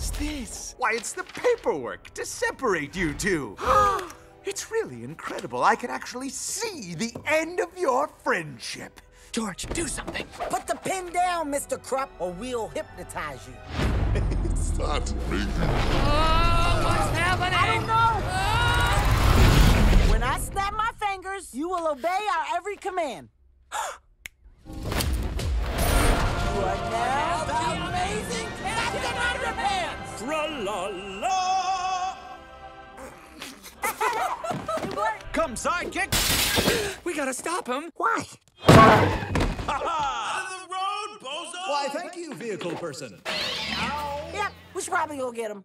What's this? Why, it's the paperwork to separate you two. it's really incredible. I can actually see the end of your friendship. George, do something. Put the pen down, Mr. Krupp, or we'll hypnotize you. Start making. Oh, what's happening? I don't know. Ah! When I snap my fingers, you will obey our every command. Tra-la-la! Come, sidekick. We gotta stop him. Why? Why, thank you, vehicle person. Yep, we should probably go get him.